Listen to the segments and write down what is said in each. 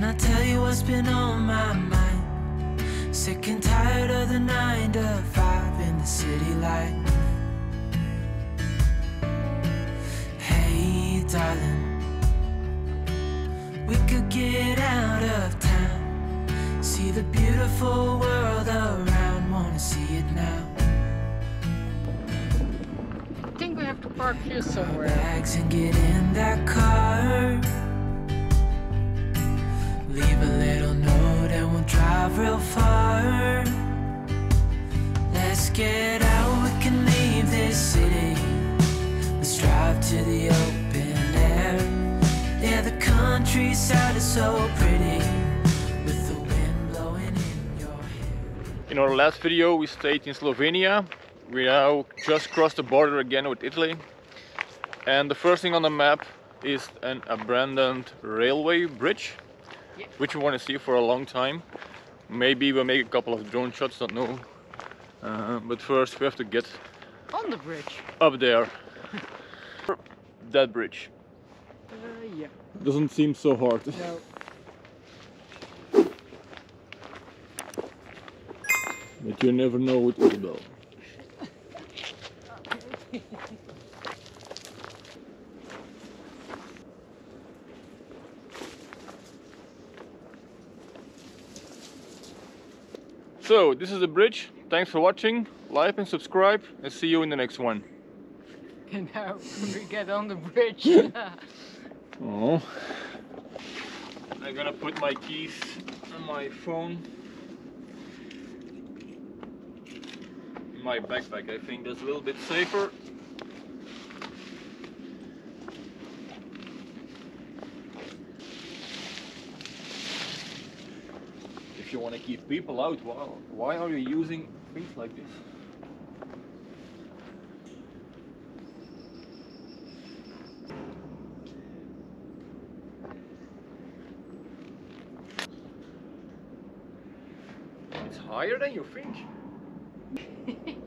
Can I tell you what's been on my mind? Sick and tired of the nine to five in the city life. Hey, darling, we could get out of town, see the beautiful world around. Wanna see it now? I think we have to park here somewhere. bags and get in that car. Leave a little note and we'll drive real far. Let's get out, we can leave this city. Let's drive to the open air. Yeah, the countryside is so pretty. With the wind blowing in your hair. In our last video we stayed in Slovenia. We now just crossed the border again with Italy. And the first thing on the map is an abandoned railway bridge. Which we want to see for a long time. Maybe we'll make a couple of drone shots, don't know. Uh, but first we have to get On the bridge. up there. that bridge. Uh, yeah. Doesn't seem so hard. No. But you never know with Isabel. So, this is the bridge. Thanks for watching. Like and subscribe and see you in the next one. And now we get on the bridge. Oh. I'm gonna put my keys on my phone. In my backpack, I think that's a little bit safer. If you want to keep people out, why, why are you using things like this? It's higher than you think.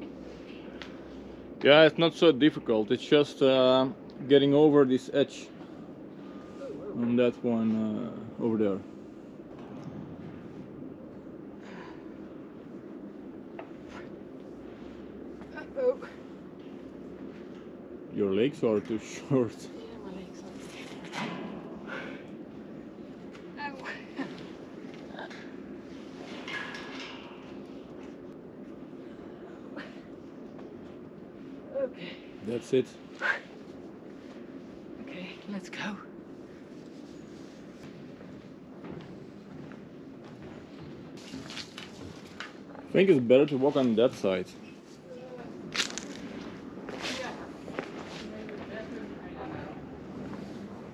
yeah, it's not so difficult. It's just uh, getting over this edge on that one uh, over there. oh. Your legs are too short. Yeah, my legs are. Ow. Okay, That's it. okay, let's go. I think it's better to walk on that side.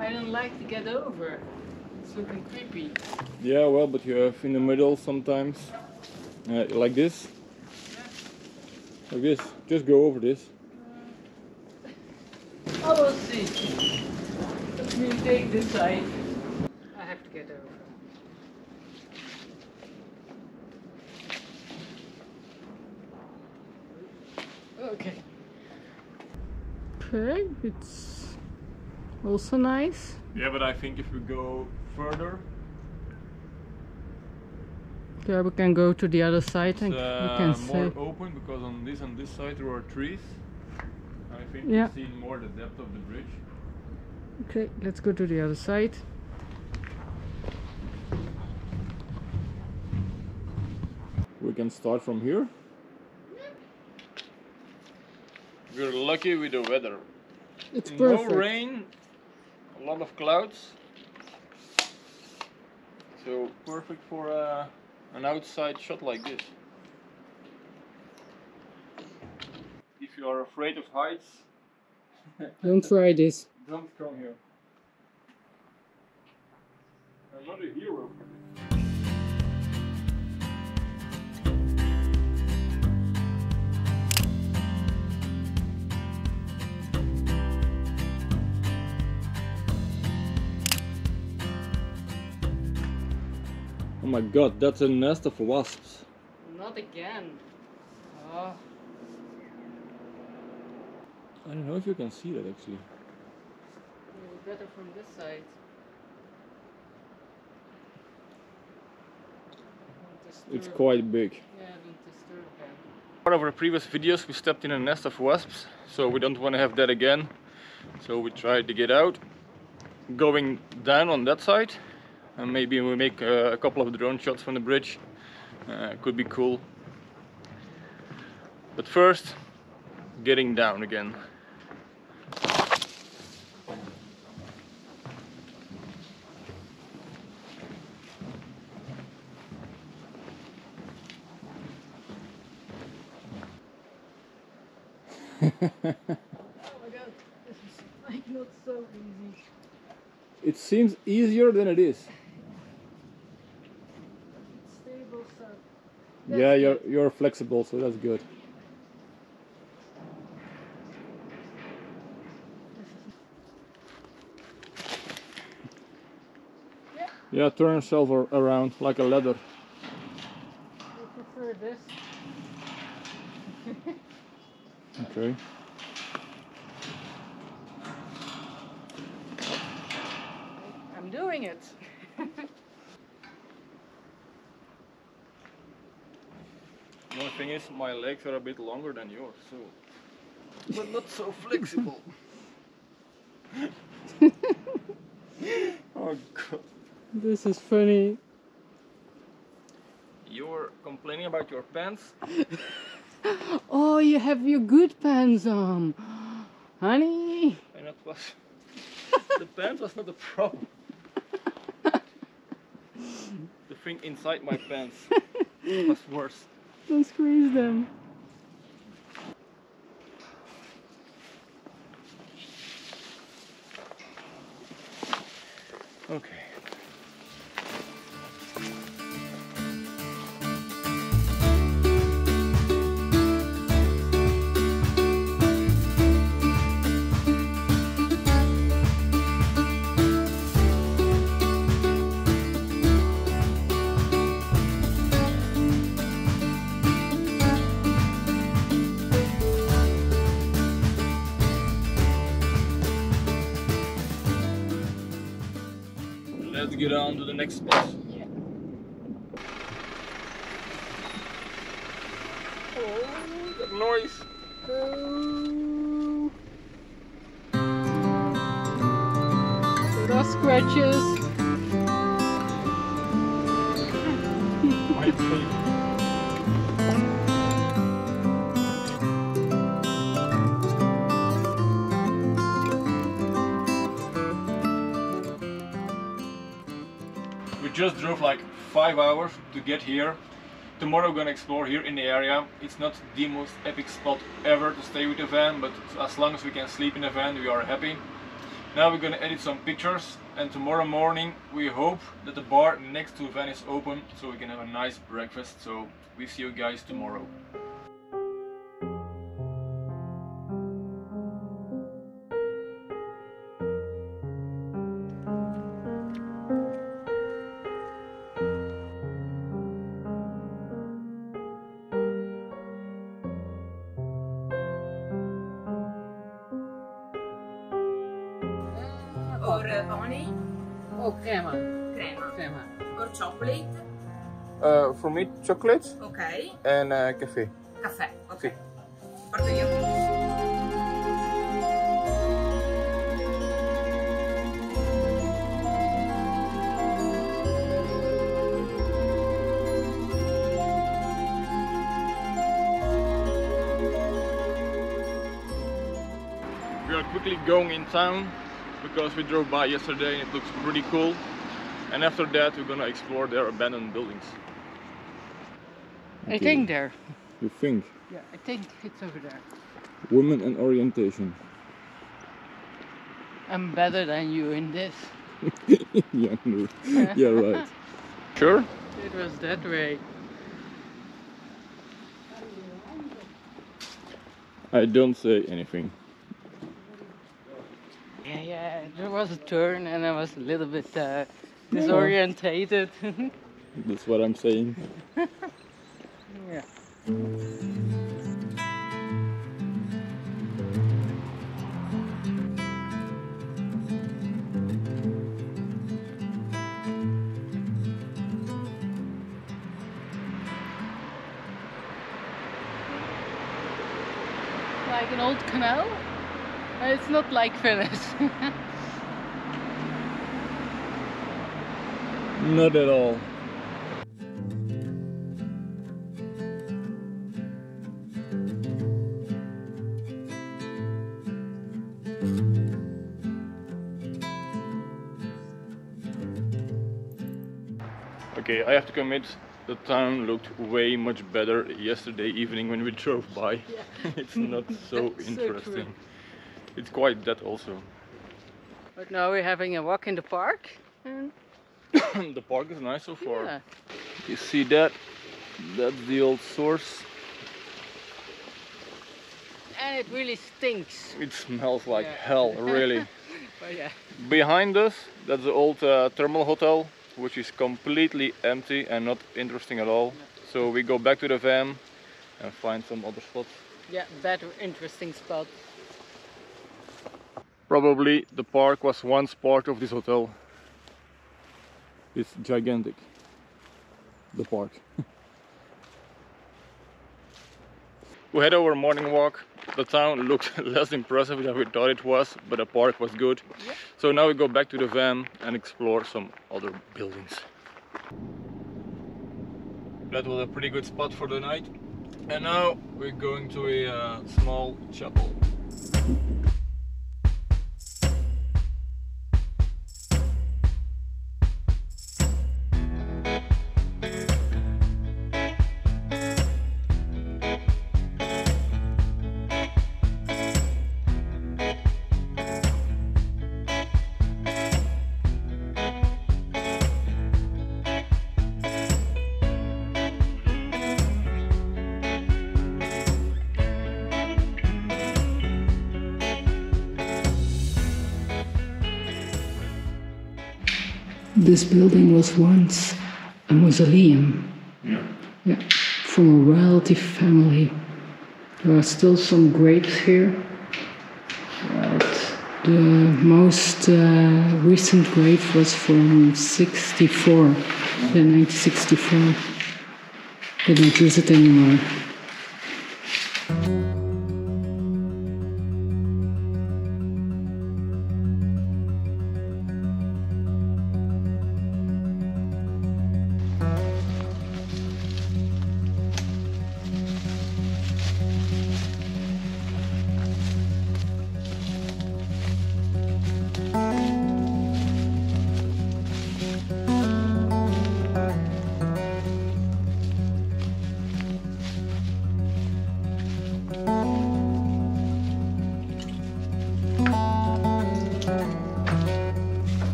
I don't like to get over. It's looking creepy. Yeah, well, but you have in the middle sometimes, uh, like this. Like this. Just go over this. Oh, we'll see. Let me take this side. I have to get over. Okay. Okay, it's also nice. Yeah, but I think if we go further, Yeah, we can go to the other side and it's we uh, can more see. open because on this and this side there are trees. I think Yeah. you see more the depth of the bridge. Okay, let's go to the other side. We can start from here. We're lucky with the weather. It's perfect. No rain, a lot of clouds. So perfect for uh, an outside shot like this. If you are afraid of heights, Don't try this. don't come here. I'm not a hero. My god, that's a nest of wasps. Not again. Oh, I don't know if you can see that actually. better from this side. It's quite big. Yeah, don't disturb them. Part of our previous videos we stepped in a nest of wasps, so we don't want to have that again. So we tried to get out, going down on that side, and maybe we make uh, a couple of drone shots from the bridge. Uh, could be cool. But first, getting down again. Oh my god, this is like not so easy. It seems easier than it is. It's stable, so. Yeah, you're you're flexible, so that's good. Yeah. Yeah, turn yourself around like a ladder. I prefer this. Okay. The only thing is, my legs are a bit longer than yours, so. But not so flexible. oh god. This is funny. You're complaining about your pants? Oh, you have your good pants on. Honey. And that was. the pants was not the problem. the thing inside my pants was worse. Don't squeeze them. On to the next spot. Just drove like five hours to get here. Tomorrow we're gonna explore here in the area. It's not the most epic spot ever to stay with the van, but as long as we can sleep in the van, we are happy. Now we're gonna edit some pictures, and tomorrow morning we hope that the bar next to the van is open, so we can have a nice breakfast. So we see you guys tomorrow. Or honey, Oh, crema. crema, Crema. or chocolate, Uh, for me, chocolate ok, and uh, cafe. caffè, ok. Sì. Porto io. We are quickly going in town because we drove by yesterday and it looks pretty cool. And after that, we're gonna explore their abandoned buildings. I think there. You think? Yeah, I think it's over there. Women and orientation. I'm better than you in this. yeah, no. yeah, right. Sure? It was that way. I don't say anything. Yeah, yeah. There was a turn and I was a little bit uh, disorientated. That's what I'm saying. yeah. It's not like Venice. Not at all. Okay, I have to commit, the town looked way much better yesterday evening when we drove by. it's not so That's so true. It's quite that also. but now we're having a walk in the park. And the park is nice so far. yeah, You see that? That's the old source. and it really stinks. It smells like Yeah. hell, really. But yeah, Behind us, that's the old uh, thermal hotel, which is completely empty and not interesting at all. So we go back to the van and find some other spots. yeah, that interesting spot. Probably the park was once part of this hotel. It's gigantic. The park. we had our morning walk. The town looked less impressive than we thought it was, but the park was good. Yeah. So now we go back to the van and explore some other buildings. That was a pretty good spot for the night. And now we're going to a uh, small chapel. This building was once a mausoleum. Yeah. From a wealthy family. There are still some graves here. But the most uh, recent grave was from 64, yeah, 1964. They don't use it anymore.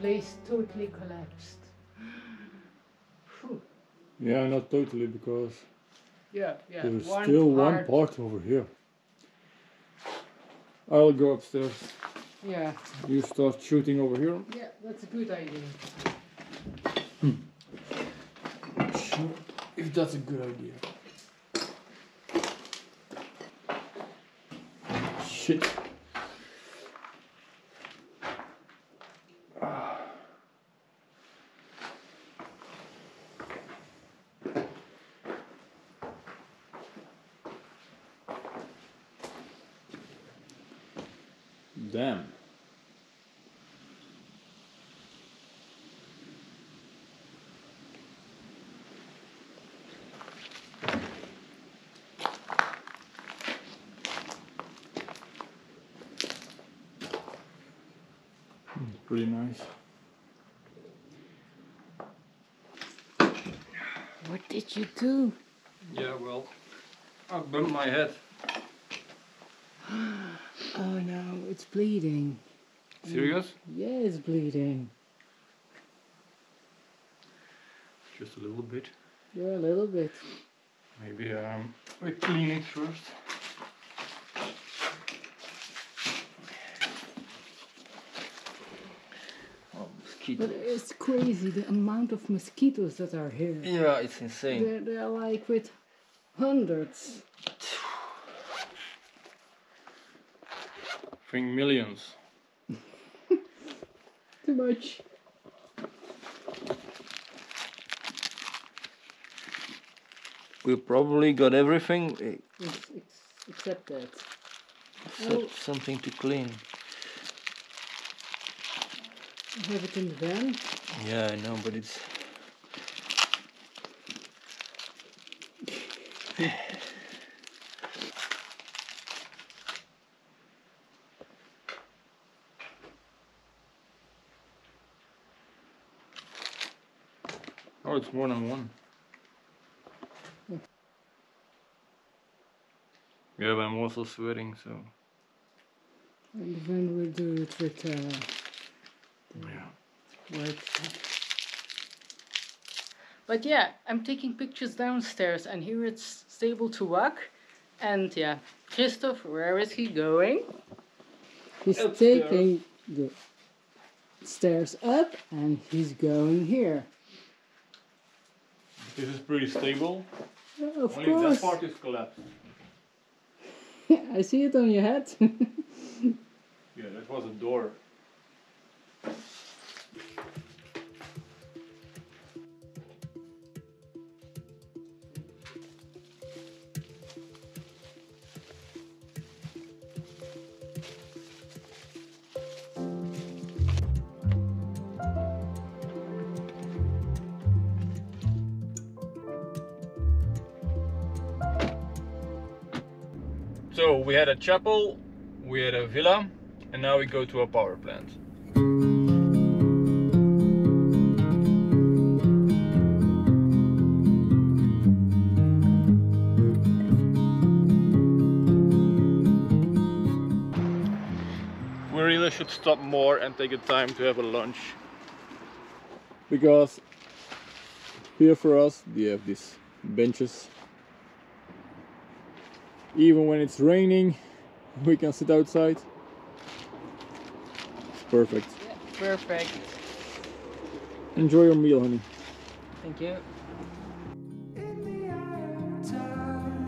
Place totally collapsed. Phew. Yeah, not totally because Yeah, yeah. there's one still one part- part over here. I'll go upstairs. Yeah, You start shooting over here. yeah, that's a good idea. Hmm. Sure, if that's a good idea. Shit. Pretty nice. What did you do? Yeah, well, I bumped my head. Oh no, it's bleeding. Serious? Yeah, it's bleeding. Just a little bit. Yeah, a little bit. Maybe um, we clean it first. mosquitoes. But it's crazy the amount of mosquitoes that are here. Yeah, it's insane. They're, they're like with hundreds. I think millions. Too much. We probably got everything. Except that. Except oh. something to clean. I have it in the van. Yeah, I know, but it's. Oh, it's more than one. Yeah, but I'm also sweating, so. And the van will do it with uh, Yeah. But yeah, I'm taking pictures downstairs, and here it's stable to walk. And yeah, Christoph, where is he going? He's Upstairs. taking the stairs up, and he's going here. This is pretty stable. Yeah, of Only course. that part is collapsed. I see it on your head. Yeah, that was a door. So we had a chapel, we had a villa, and now we go to a power plant. We really should stop more and take the time to have a lunch. because here for us they have these benches even when it's raining we can sit outside it's perfect yeah, Perfect. enjoy your meal honey Thank you. In the eye of time,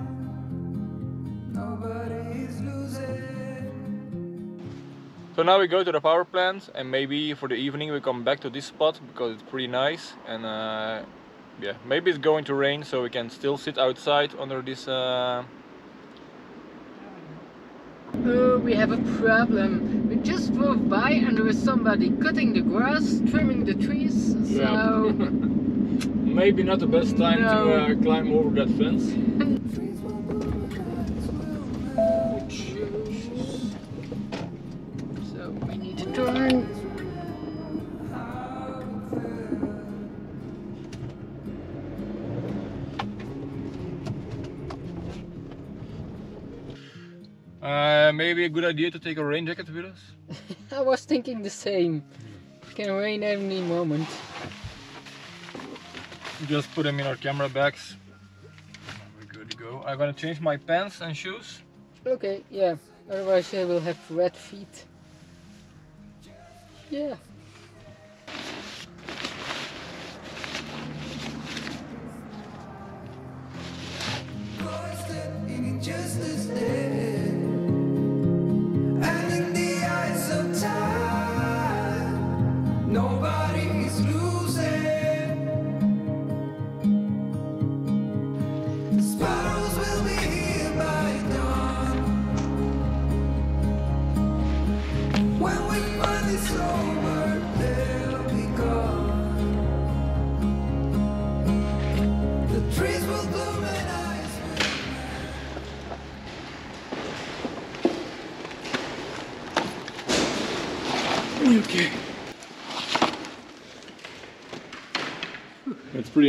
nobody's losing. So now we go to the power plant and maybe for the evening we come back to this spot because it's pretty nice and uh, yeah maybe it's going to rain so we can still sit outside under this uh, Oh, we have a problem. We just drove by and there was somebody cutting the grass, trimming the trees. So maybe not the best time No. to uh, climb over that fence so we need to turn. Uh, maybe a good idea to take a rain jacket with us I was thinking the same. It can rain any moment. just put them in our camera bags we're good to go I'm gonna change my pants and shoes Okay, yeah. Otherwise I will have wet feet. Yeah. Voice that time,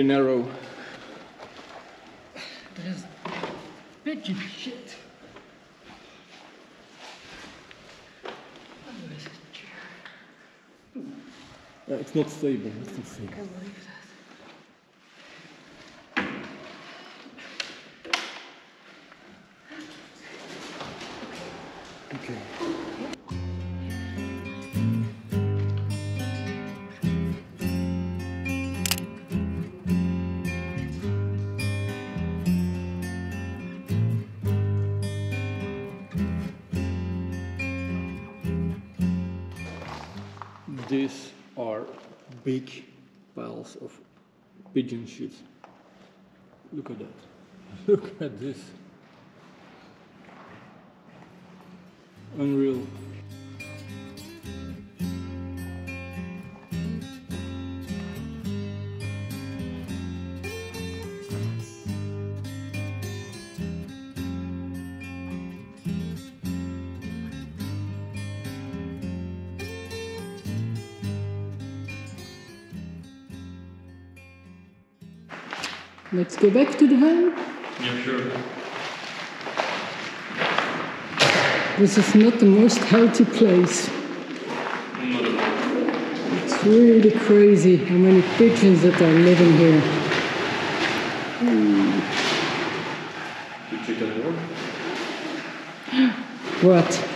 narrow There's pigeon shit. It's a chair. It's not stable it's not stable can't believe that. Big piles of pigeon shit. Look at that. Look at this. Unreal. Let's go back to the van. Yeah, sure. This is not the most healthy place. Not at all. It's really crazy how many pigeons that are living here. You check that? What?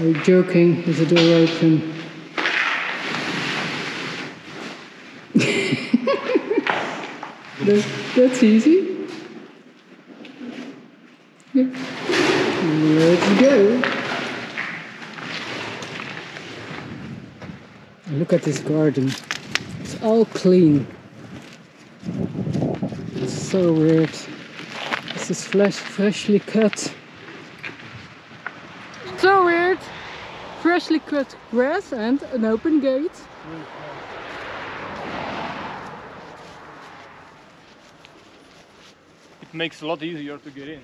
Are you joking? Is the door open? That, that's easy. Yeah. Let's go. Look at this garden. It's all clean. It's so weird. This is flesh, freshly cut. So weird. Freshly cut grass and an open gate. It makes it a lot easier to get in.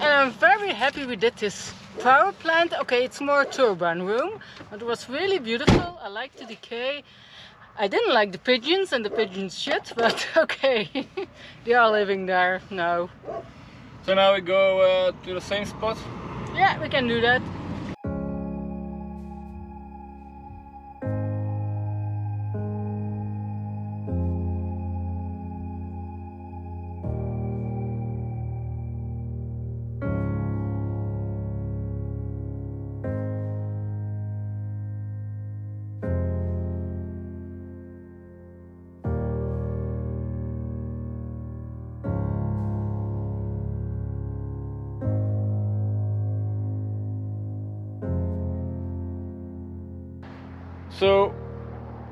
And I'm very happy we did this power plant. Okay, it's more turbine room, but it was really beautiful. I like the decay. I didn't like the pigeons and the pigeons shit, but okay, they are living there now. So now we go uh, to the same spot. Yeah, we can do that.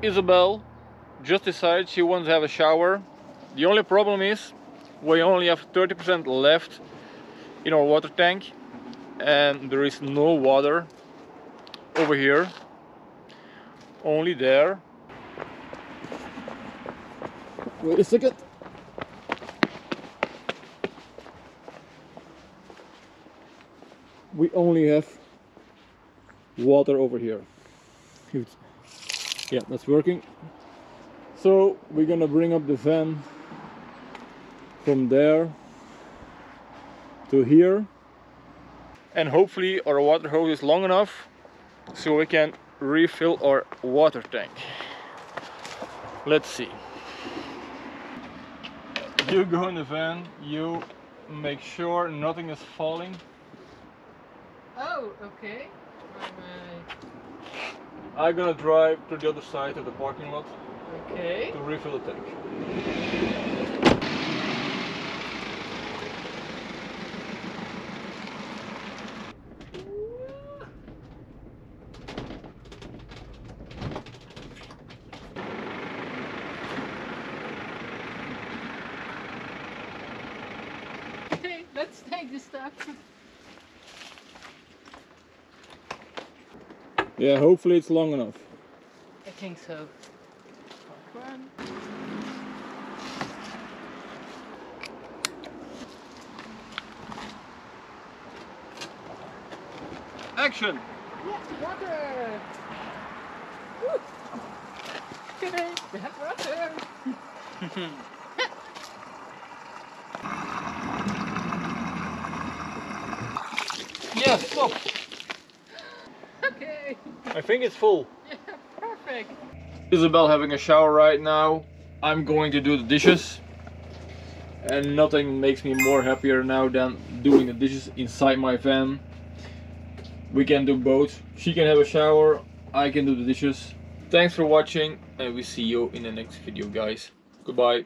Isabel just decided she wants to have a shower. The only problem is we only have 30% left in our water tank and there is no water over here only there Wait a second. We only have water over here. It's- Yeah, that's working. So we're gonna bring up the van from there to here. and hopefully our water hose is long enough so we can refill our water tank let's see you go in the van you make sure nothing is falling Oh, okay. I'm gonna drive to the other side of the parking lot Okay. to refill the tank Yeah, hopefully it's long enough. I think so. Action Yeah, water! Woo! Okay, we have water! yeah stop Okay, I think it's full perfect. Isabel having a shower right now. I'm going to do the dishes. And nothing makes me more happier now than doing the dishes inside my van. We can do both. She can have a shower, I can do the dishes. Thanks for watching and we see you in the next video guys. Goodbye.